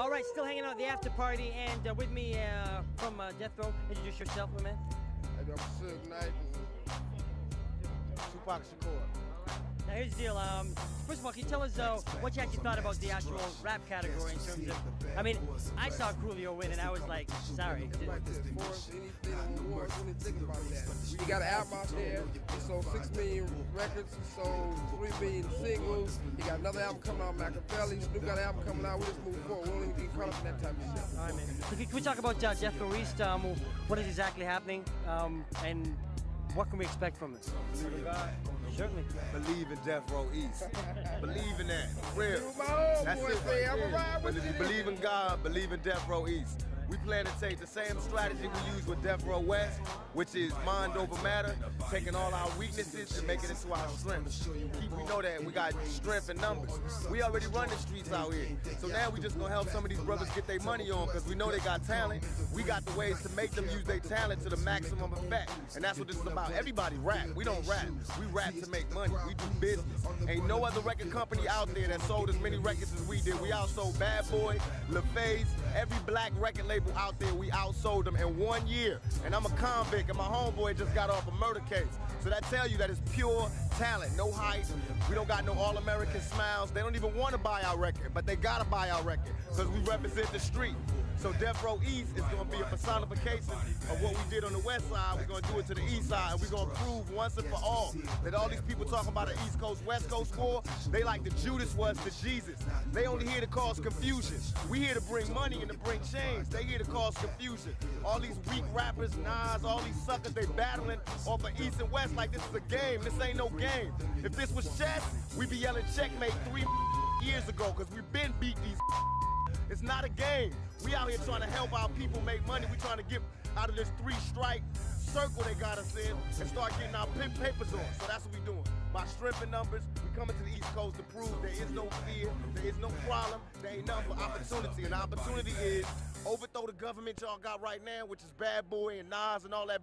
All right, still hanging out at the after party, and uh, with me uh, from uh, Death Row. Introduce yourself, my man. I'm Suge Knight and Tupac Shakur. Now here's the deal. Um, first of all, can you tell us uh, what you actually thought about the actual rap category in terms of? I mean, I saw Coolio win, and I was like, sorry. Like this, for anything on awards, when you think about that. He got an album out there. He sold six million records. He sold three million singles. You got another album coming out, Makaveli. Snoop got an album coming out. We just move forward. All right, man. Can we, can we talk about uh, Death Row East? Um, what is exactly happening, um, and what can we expect from this? Certainly. Believe in Death Row East. believe in that. Real. My That's boy it right "I'ma ride with if you you." believe in God, believe in Death Row East. We plan to take the same strategy we use with Death Row West, which is mind over matter, taking all our weaknesses and making it to our strengths. Keep we know that we got strength in numbers. We already run the streets out here. So now we just gonna help some of these brothers get their money on because we know they got talent. We got the ways to make them use their talent to the maximum effect. And that's what this is about. Everybody rap. We don't rap. We rap to make money. We do business. Ain't no other record company out there that sold as many records as we did. We outsold Bad Boy, LaFace, every black record label out there, we outsold them in one year. And I'm a convict, and my homeboy just got off a murder case. So that tell you that it's pure talent, no hype. We don't got no all-American smiles. They don't even want to buy our record, but they gotta buy our record because we represent the street. So Death Row East is gonna be a personification of what we did on the west side. We're gonna do it to the east side, and we're gonna prove once and for all that all these people talking about an East Coast West Coast war, they like the Judas was to Jesus. They only here to cause confusion. We here to bring money and to bring change. They here to cause confusion. All these weak rappers, Nas, all these suckers, they battling off of East and West like this is a game. This ain't no game. If this was chess, we'd be yelling checkmate three years ago, because we've been beat these it's not a game. We out here trying to help our people make money. We trying to get out of this three strike circle they got us in and start getting our pimp papers on. So that's what we doing. By in numbers, we coming to the East Coast to prove there is no fear, there is no problem, there ain't nothing but opportunity. And the opportunity is overthrow the government y'all got right now, which is Bad Boy and Nas and all that